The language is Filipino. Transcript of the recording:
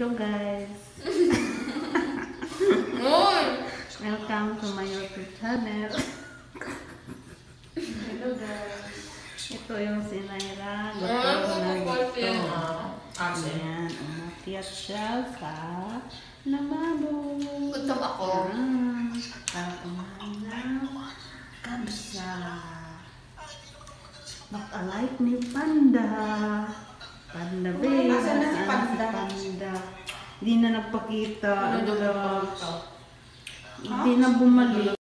Hello guys! Uy! Welcome to my YouTube channel. Hello guys! Ito yung sinaira. Ay, Gusto na kukukulti. gusto. Ah, ate. Ayan, umakyat siya sa lamabo. Gutom ako. Ah, para kumain ng kabsa. Mag-alike ni Panda. Panda, babe. Nasaan na si? Panda. Hindi na nagpakita. Ano daw? Hindi na bumalik.